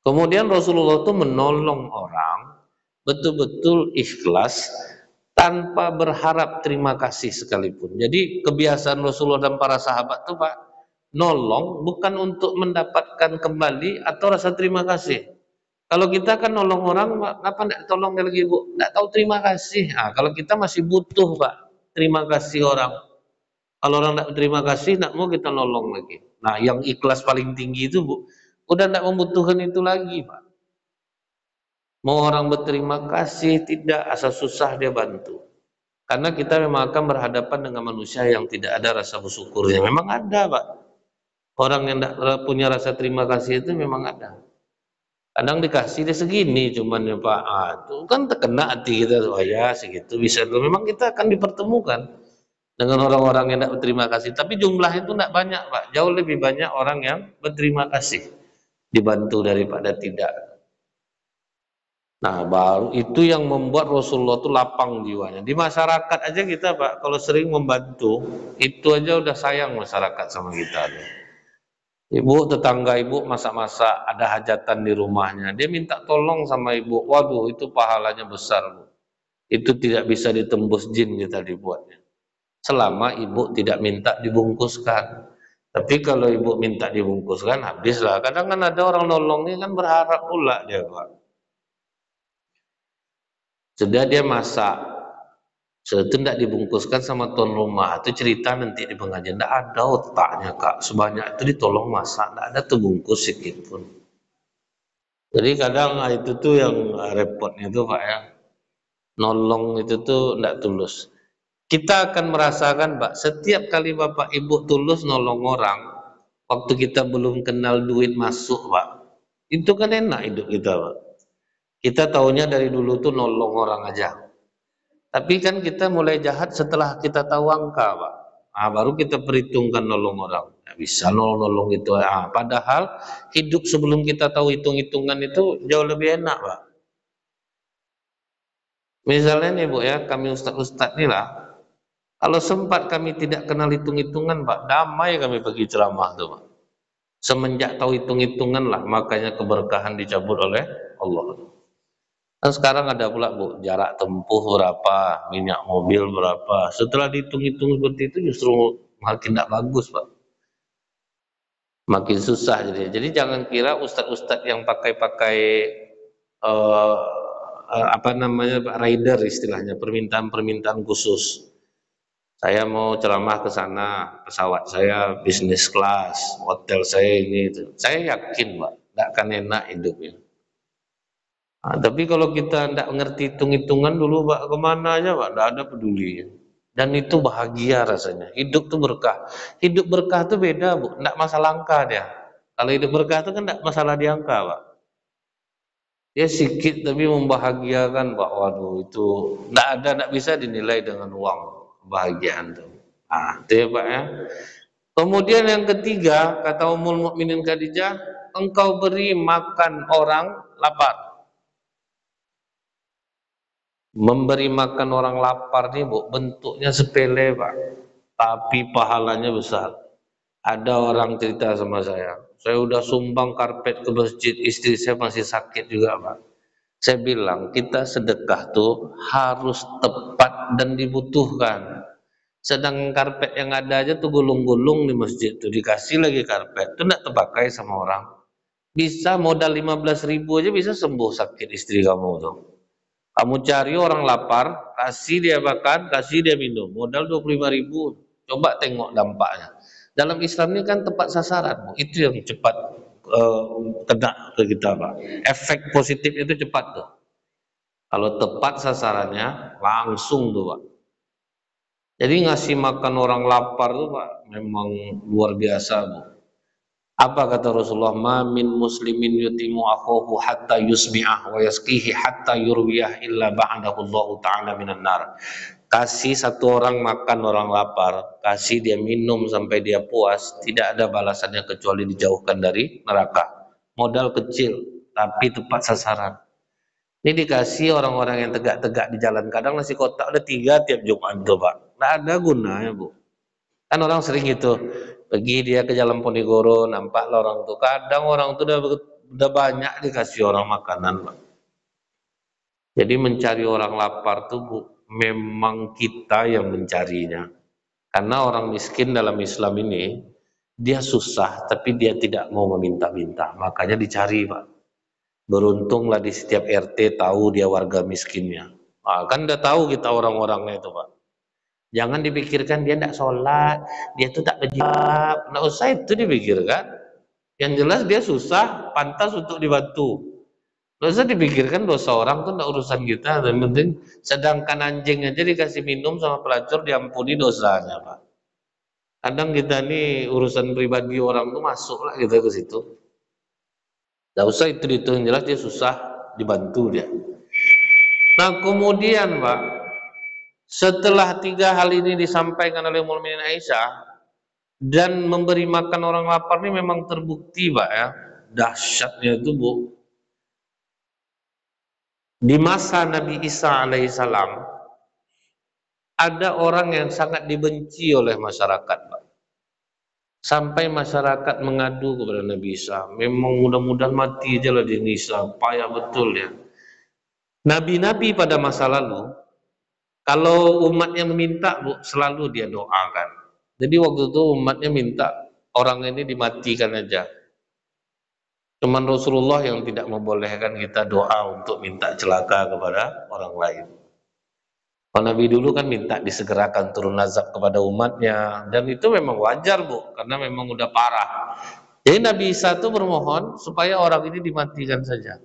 Kemudian Rasulullah itu menolong orang betul-betul ikhlas tanpa berharap terima kasih sekalipun. Jadi kebiasaan Rasulullah dan para sahabat itu Pak, nolong bukan untuk mendapatkan kembali atau rasa terima kasih. Kalau kita kan nolong orang, Pak, kenapa tidak tolong lagi Bu? Tidak tahu terima kasih. Nah, kalau kita masih butuh Pak, terima kasih orang. Kalau orang tidak terima kasih, tidak mau kita nolong lagi. Nah, yang ikhlas paling tinggi itu Bu, udah tidak membutuhkan itu lagi Pak. Mau orang berterima kasih, tidak, asal susah dia bantu. Karena kita memang akan berhadapan dengan manusia yang tidak ada rasa bersyukurnya. Memang ada, Pak. Orang yang tidak punya rasa terima kasih itu memang ada. Kadang dikasih dia segini cuman ya Pak. Ah, itu kan terkena hati kita. Oh ya segitu bisa. Memang kita akan dipertemukan dengan orang-orang yang tidak berterima kasih. Tapi jumlah itu tidak banyak Pak. Jauh lebih banyak orang yang berterima kasih. Dibantu daripada tidak. Nah, baru itu yang membuat Rasulullah itu lapang jiwanya. Di masyarakat aja kita, Pak, kalau sering membantu, itu aja udah sayang masyarakat sama kita. Ibu tetangga ibu masak-masak, ada hajatan di rumahnya. Dia minta tolong sama ibu. Waduh, itu pahalanya besar, Bu. Itu tidak bisa ditembus jin kita dibuatnya. Selama ibu tidak minta dibungkuskan. Tapi kalau ibu minta dibungkuskan, habislah. Kadang kan ada orang nolongnya kan berharap pula dia, Pak. Sudah dia masak, sudah itu tidak dibungkuskan sama tuan rumah. Itu cerita nanti di pengajian. Tidak ada otaknya kak. Sebanyak itu ditolong masak. Tidak ada terbungkus sedikit pun. Jadi kadang ah, itu tuh yang repotnya tuh pak ya. Nolong itu tuh tidak tulus. Kita akan merasakan pak. Setiap kali bapak ibu tulus nolong orang. Waktu kita belum kenal duit masuk pak. Itu kan enak hidup kita pak kita tahunya dari dulu tuh nolong orang aja. Tapi kan kita mulai jahat setelah kita tahu angka, Pak. Nah, baru kita perhitungkan nolong orang. Nah, bisa nolong-nolong itu. Nah, padahal hidup sebelum kita tahu hitung-hitungan itu jauh lebih enak, Pak. Misalnya nih Bu ya, kami ustadz-ustadz nih lah. Kalau sempat kami tidak kenal hitung-hitungan, Pak, damai kami pergi ceramah tuh, Pak. Semenjak tahu hitung-hitungan lah, makanya keberkahan dicabut oleh Allah. Kan sekarang ada pula Bu, jarak tempuh berapa, minyak mobil berapa. Setelah dihitung-hitung seperti itu justru makin tidak bagus Pak. Makin susah jadi. Jadi jangan kira ustadz-ustadz yang pakai-pakai uh, apa namanya Pak rider istilahnya, permintaan-permintaan khusus. Saya mau ceramah ke sana, pesawat saya bisnis kelas, hotel saya ini itu. Saya yakin Pak, tidak akan enak hidupnya Nah, tapi kalau kita tidak mengerti hitung-hitungan dulu Pak, ke mana aja Pak, tidak ada peduli. Dan itu bahagia rasanya. Hidup itu berkah. Hidup berkah itu beda Bu, tidak masalah angka dia. Kalau hidup berkah itu kan tidak masalah di angka Pak. Dia sedikit tapi membahagiakan Pak. Waduh itu tidak ada, tidak bisa dinilai dengan uang kebahagiaan itu. Nah, itu ya Pak ya. Kemudian yang ketiga, kata Ummul Mukminin Khadijah, engkau beri makan orang lapar. Memberi makan orang lapar nih bu, bentuknya sepele pak, tapi pahalanya besar. Ada orang cerita sama saya, saya udah sumbang karpet ke masjid, istri saya masih sakit juga pak. Saya bilang kita sedekah tuh harus tepat dan dibutuhkan. Sedang karpet yang ada aja tuh gulung-gulung di masjid tuh dikasih lagi karpet, itu tidak terpakai sama orang. Bisa modal 15 ribu aja bisa sembuh sakit istri kamu tuh. Kamu cari orang lapar, kasih dia makan, kasih dia minum. Modal 25 ribu. Coba tengok dampaknya. Dalam Islam ini kan tepat sasaran. Itu yang cepat uh, kena ke kita Pak. Efek positif itu cepat tuh. Kalau tepat sasarannya langsung tuh Pak. Jadi ngasih makan orang lapar tuh Pak memang luar biasa Bu. Apa kata Rasulullah? Ma min muslimin yutimu akhuhu hatta yusmi'ah wa yaskihi hatta yurwiyah illa ba'dahu Allah ta'ala minan nar. Kasih satu orang makan orang lapar, kasih dia minum sampai dia puas, tidak ada balasannya kecuali dijauhkan dari neraka. Modal kecil, tapi tepat sasaran. Ini dikasih orang-orang yang tegak-tegak di jalan. Kadang nasi kotak ada tiga tiap Jumat tuh Pak. Tidak ada gunanya Bu. Kan orang sering itu pergi dia ke Jalan Ponegoro, nampaklah orang tuh. Kadang orang tuh udah, udah banyak dikasih orang makanan, Pak. Jadi mencari orang lapar tuh bu, memang kita yang mencarinya. Karena orang miskin dalam Islam ini, dia susah, tapi dia tidak mau meminta-minta. Makanya dicari, Pak. Beruntunglah di setiap RT tahu dia warga miskinnya. Nah, kan udah tahu kita orang-orangnya itu, Pak. Jangan dipikirkan dia tidak sholat, dia itu tak berjihad. Tidak usah itu dipikirkan. Yang jelas dia susah, pantas untuk dibantu. Tidak usah dipikirkan dosa orang itu tidak urusan kita. Yang penting sedangkan anjing aja dikasih minum sama pelacur diampuni dosanya, Pak. Kadang kita ini urusan pribadi orang itu masuk lah kita ke situ. Tidak usah itu itu yang jelas dia susah dibantu dia. Nah kemudian Pak, setelah tiga hal ini disampaikan oleh Mu'minin Aisyah dan memberi makan orang lapar ini memang terbukti Pak ya, dahsyatnya itu Bu. Di masa Nabi Isa alaihissalam ada orang yang sangat dibenci oleh masyarakat Pak. Sampai masyarakat mengadu kepada Nabi Isa, memang mudah-mudahan mati aja lah di Isa, payah betul ya. Nabi-nabi pada masa lalu kalau umatnya meminta, Bu, selalu dia doakan. Jadi waktu itu umatnya minta orang ini dimatikan aja. Cuman Rasulullah yang tidak membolehkan kita doa untuk minta celaka kepada orang lain. Kalau Nabi dulu kan minta disegerakan turun azab kepada umatnya dan itu memang wajar bu karena memang udah parah. Jadi Nabi Isa itu bermohon supaya orang ini dimatikan saja.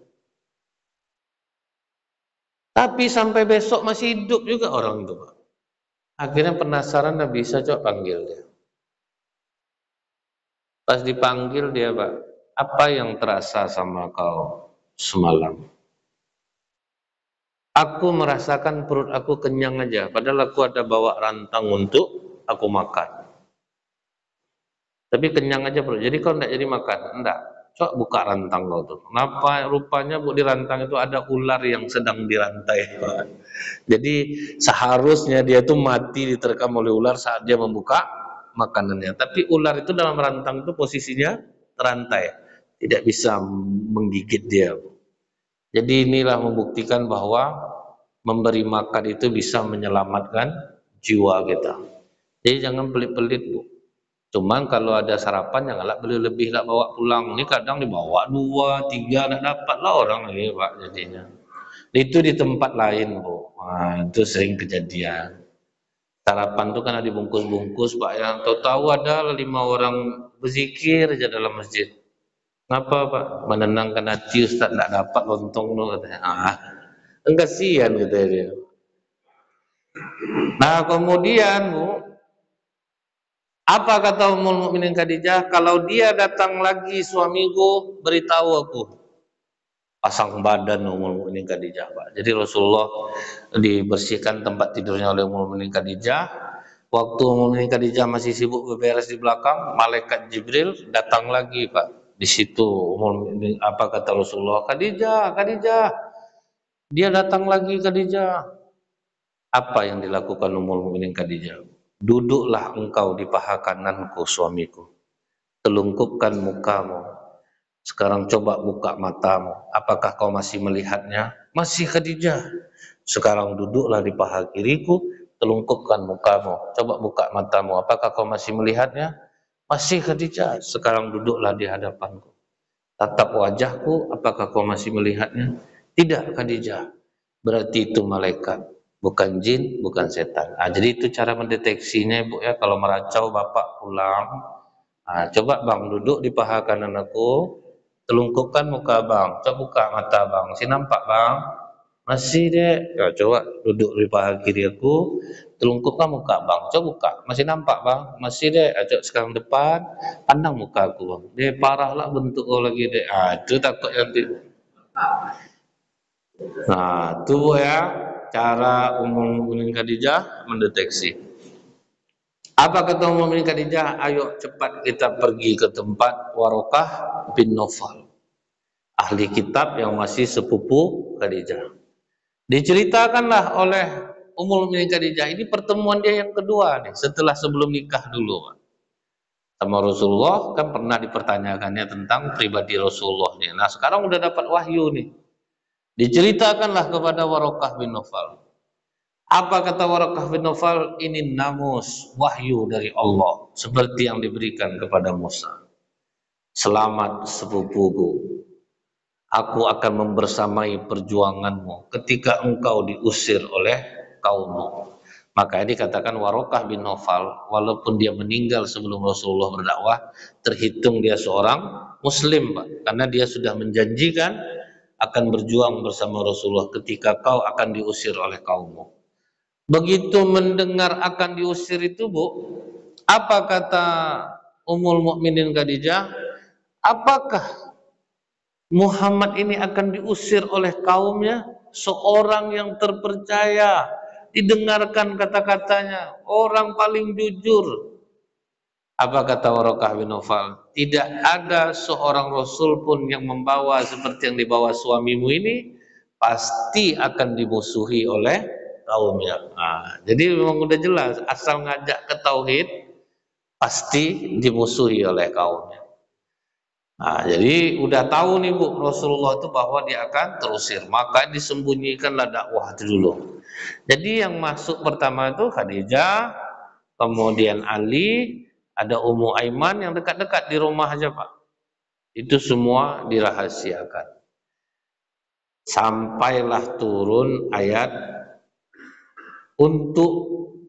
Tapi sampai besok masih hidup juga orang itu. Akhirnya penasaran Nabi Isa coba panggil dia. Pas dipanggil dia, Pak, apa yang terasa sama kau semalam? Aku merasakan perut aku kenyang aja, padahal aku ada bawa rantang untuk aku makan. Tapi kenyang aja perut. Jadi kau tidak jadi makan? Enggak. Coba buka rantang kau tuh. Kenapa rupanya bu di rantang itu ada ular yang sedang dirantai. (laughs) Jadi seharusnya dia itu mati diterkam oleh ular saat dia membuka makanannya. Tapi ular itu dalam rantang itu posisinya terantai, tidak bisa menggigit dia. Jadi inilah membuktikan bahwa memberi makan itu bisa menyelamatkan jiwa kita. Jadi jangan pelit-pelit bu. Cuman kalau ada sarapan janganlah beli lebih lah bawa pulang. Ini kadang dibawa dua, tiga, nak dapat lah orang ini pak jadinya. Itu di tempat lain bu. Nah, itu sering kejadian. Sarapan itu karena dibungkus-bungkus pak yang tahu-tahu ada lima orang berzikir aja dalam masjid. Kenapa pak? Menenangkan hati Ustaz tidak dapat lontong tuh katanya. Ah, kasihan katanya dia. Nah kemudian bu, apa kata Ummul Mukminin Khadijah? Kalau dia datang lagi suamiku, beritahu aku. Pasang badan Ummul Mukminin Khadijah, Pak. Jadi Rasulullah dibersihkan tempat tidurnya oleh Ummul Mukminin Khadijah. Waktu Ummul Mukminin Khadijah masih sibuk beberes di belakang, malaikat Jibril datang lagi, Pak. Di situ Mukminin apa kata Rasulullah? Khadijah, Khadijah. Dia datang lagi Khadijah. Apa yang dilakukan Ummul Mukminin Khadijah? Duduklah engkau di paha kananku suamiku. Telungkupkan mukamu. Sekarang coba buka matamu. Apakah kau masih melihatnya? Masih Khadijah. Sekarang duduklah di paha kiriku. Telungkupkan mukamu. Coba buka matamu. Apakah kau masih melihatnya? Masih Khadijah. Sekarang duduklah di hadapanku. Tatap wajahku. Apakah kau masih melihatnya? Tidak Khadijah. berarti itu malaikat, bukan jin, bukan setan. Nah, jadi itu cara mendeteksinya Ibu ya, kalau meracau Bapak pulang, nah, coba Bang duduk di paha kanan aku, telungkupkan muka Bang, coba buka mata Bang, si nampak Bang? Masih deh, ya, coba duduk di paha kiri aku, telungkupkan muka Bang, coba buka, masih nampak Bang? Masih deh, ajak sekarang depan, pandang muka aku Bang, deh parah lah bentuk kau lagi deh, ah itu takut nanti. Nah, itu ya cara umum Mukminin Khadijah mendeteksi. Apa kata umum Mukminin Khadijah? Ayo cepat kita pergi ke tempat Warokah bin Nofal. Ahli kitab yang masih sepupu Khadijah. Diceritakanlah oleh Ummul Mukminin Khadijah ini pertemuan dia yang kedua nih setelah sebelum nikah dulu. Sama Rasulullah kan pernah dipertanyakannya tentang pribadi Rasulullah nih. Nah sekarang udah dapat wahyu nih. Diceritakanlah kepada Warokah bin Nawfal. Apa kata Warokah bin Nawfal? Ini namus wahyu dari Allah seperti yang diberikan kepada Musa. Selamat sepupuku, aku akan membersamai perjuanganmu ketika engkau diusir oleh kaummu. Maka dikatakan Warokah bin Nawfal, walaupun dia meninggal sebelum Rasulullah berdakwah, terhitung dia seorang Muslim, Pak. Karena dia sudah menjanjikan akan berjuang bersama Rasulullah ketika kau akan diusir oleh kaummu. Begitu mendengar akan diusir itu, Bu, apa kata Ummul Mukminin Khadijah? Apakah Muhammad ini akan diusir oleh kaumnya, seorang yang terpercaya, didengarkan kata-katanya, orang paling jujur. Apa kata Warokah bin Nawfal? Tidak ada seorang rasul pun yang membawa seperti yang dibawa suamimu ini, pasti akan dimusuhi oleh kaumnya. Nah, jadi memang udah jelas, asal ngajak ke tauhid, pasti dimusuhi oleh kaumnya. Nah, jadi udah tahu nih Bu Rasulullah itu bahwa dia akan terusir, maka disembunyikanlah dakwah itu dulu. Jadi yang masuk pertama itu Khadijah, kemudian Ali, ada Ummu Aiman yang dekat-dekat di rumah aja Pak. Itu semua dirahasiakan. Sampailah turun ayat untuk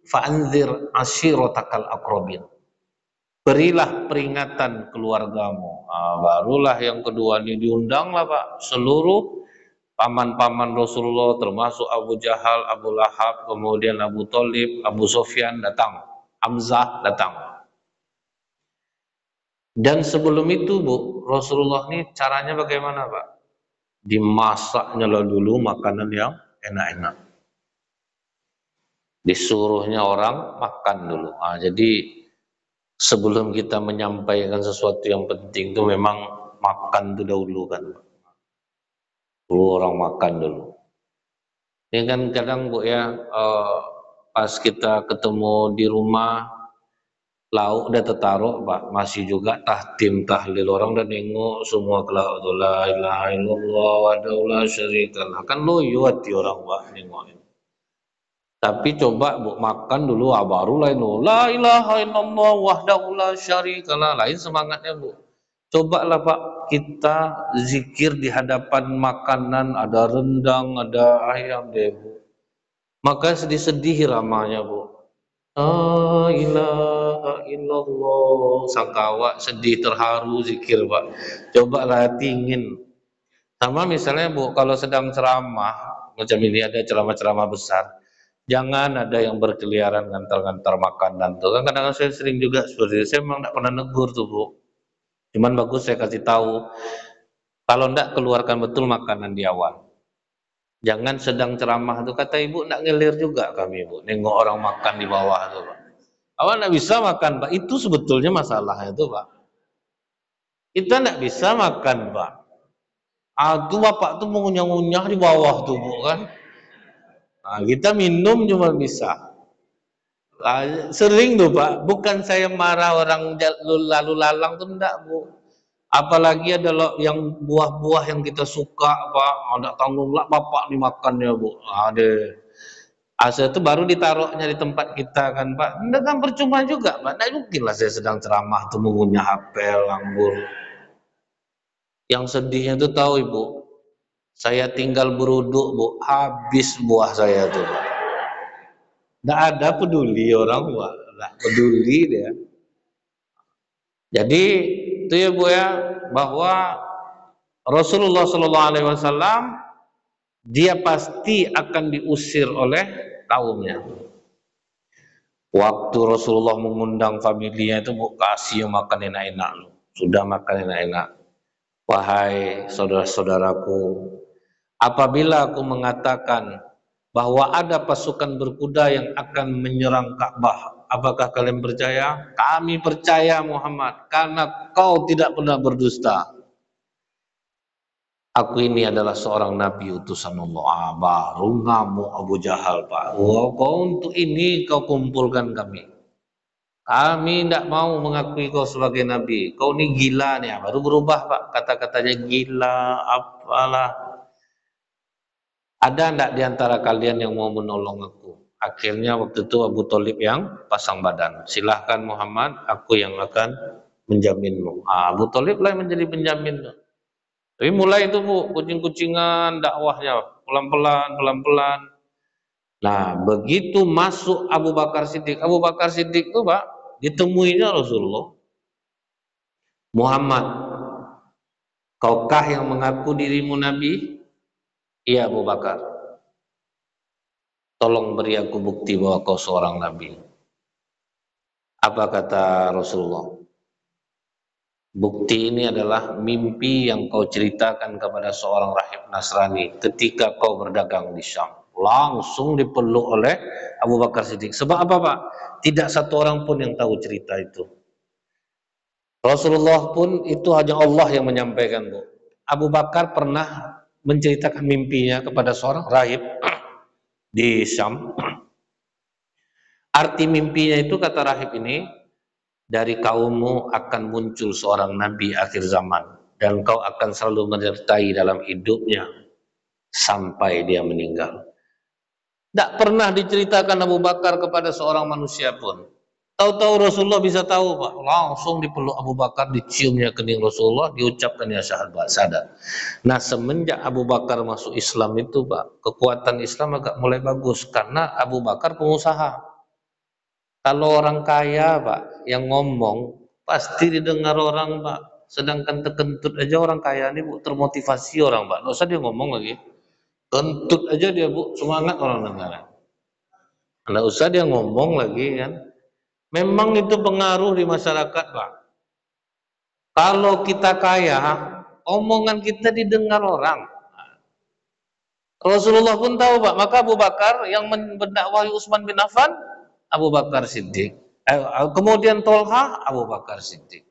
fa'anzir ashirotakal akrobin berilah peringatan keluargamu. Nah, barulah yang kedua ini diundanglah Pak seluruh paman-paman Rasulullah termasuk Abu Jahal, Abu Lahab, kemudian Abu Talib, Abu Sofyan datang, Hamzah datang. Dan sebelum itu Bu, Rasulullah ini caranya bagaimana Pak? Dimasaknya lah dulu makanan yang enak-enak. Disuruhnya orang makan dulu. Nah, jadi sebelum kita menyampaikan sesuatu yang penting itu memang makan itu dahulu kan dulu orang makan dulu. Ini kan kadang bu ya uh, pas kita ketemu di rumah lauk udah tertaruh pak masih juga tahtim tahlil orang dan nengok semua kelak la ilaha illallah wa la syarika kan loyo hati orang pak nengok tapi coba bu makan dulu ah, baru lain lu. La ilaha illallah wahdahu la syarikalah. Lain semangatnya bu. Cobalah Pak kita zikir di hadapan makanan ada rendang, ada ayam deh bu. Maka sedih-sedih ramanya bu. La ilaha illallah. Sangkawa sedih terharu zikir Pak. Cobalah tingin. Sama misalnya bu kalau sedang ceramah macam ini ada ceramah-ceramah besar jangan ada yang berkeliaran ngantar-ngantar makanan tuh. Kan kadang-kadang saya sering juga seperti itu. Saya memang tidak pernah negur tuh bu. Cuman bagus saya kasih tahu kalau tidak keluarkan betul makanan di awal. Jangan sedang ceramah tuh. Kata ibu tidak ngelir juga kami bu. Nengok orang makan di bawah tuh pak. Awal tidak bisa makan pak? Itu sebetulnya masalah itu pak. Kita tidak bisa makan pak. Tuh bapak tuh mengunyah-ngunyah di bawah tuh bu kan Nah, kita minum cuma bisa. Nah, sering tuh Pak, bukan saya marah orang lalu lalang tuh enggak Bu. Apalagi ada yang buah-buah yang kita suka Pak, ada tanggung lah Bapak dimakannya Bu. Ada. Asal itu baru ditaruhnya di tempat kita kan Pak. Enggak kan percuma juga Pak. Nah, mungkin lah saya sedang ceramah tuh mengunyah apel, anggur. Yang sedihnya tuh tahu Ibu, Saya tinggal beruduk, Bu, habis buah saya tuh. Tidak ada peduli orang, Bu. Tidak peduli dia. Jadi itu ya Bu ya, bahwa Rasulullah Shallallahu Alaihi Wasallam dia pasti akan diusir oleh kaumnya. Waktu Rasulullah mengundang familinya itu bu kasih makan enak-enak lu. Sudah makan enak-enak. Wahai saudara-saudaraku, apabila aku mengatakan bahwa ada pasukan berkuda yang akan menyerang Ka'bah, apakah kalian percaya? Kami percaya Muhammad, karena kau tidak pernah berdusta. Aku ini adalah seorang nabi utusan Allah. Ah, baru ngamuk Abu Jahal, Pak. Oh, kau untuk ini kau kumpulkan kami. Kami tidak mau mengakui kau sebagai nabi. Kau ini gila nih. Baru berubah, Pak. Kata-katanya gila, apalah. Ada tidak di antara kalian yang mau menolong aku? Akhirnya waktu itu Abu Talib yang pasang badan. Silahkan Muhammad, aku yang akan menjaminmu. Ah, Abu Talib lah menjadi penjamin. Tapi mulai itu bu, kucing-kucingan dakwahnya pelan-pelan, pelan-pelan. Nah, begitu masuk Abu Bakar Siddiq, Abu Bakar Siddiq itu pak, ditemuinya Rasulullah. Muhammad, kaukah yang mengaku dirimu Nabi? Iya Abu Bakar. Tolong beri aku bukti bahwa kau seorang Nabi. Apa kata Rasulullah? Bukti ini adalah mimpi yang kau ceritakan kepada seorang rahib Nasrani ketika kau berdagang di Syam. Langsung dipeluk oleh Abu Bakar Siddiq. Sebab apa Pak? Tidak satu orang pun yang tahu cerita itu. Rasulullah pun itu hanya Allah yang menyampaikan Bu. Abu Bakar pernah menceritakan mimpinya kepada seorang rahib di Syam. Arti mimpinya itu kata rahib ini, dari kaummu akan muncul seorang nabi akhir zaman dan kau akan selalu menyertai dalam hidupnya sampai dia meninggal. Tidak pernah diceritakan Abu Bakar kepada seorang manusia pun. Tahu-tahu Rasulullah bisa tahu Pak, langsung dipeluk Abu Bakar, diciumnya kening Rasulullah, diucapkan ya syahadat sadar. Nah semenjak Abu Bakar masuk Islam itu Pak, kekuatan Islam agak mulai bagus karena Abu Bakar pengusaha. Kalau orang kaya Pak yang ngomong pasti didengar orang Pak. Sedangkan terkentut aja orang kaya ini Bu termotivasi orang Pak. Nggak usah dia ngomong lagi. Kentut aja dia Bu semangat orang dengar. Nggak usah dia ngomong lagi kan. Memang itu pengaruh di masyarakat Pak. Kalau kita kaya, omongan kita didengar orang. Rasulullah pun tahu Pak, maka Abu Bakar yang mendakwahi Utsman bin Affan Abu Bakar Siddiq. Eh, kemudian Tolha Abu Bakar Siddiq.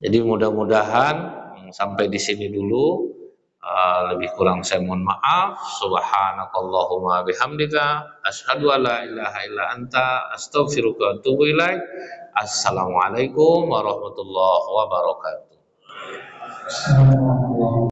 Jadi mudah-mudahan hmm, sampai di sini dulu. Uh, lebih kurang saya mohon maaf. Subhanakallahumma bihamdika asyhadu an la ilaha illa anta astaghfiruka wa atubu ilaik. Assalamualaikum warahmatullahi wabarakatuh.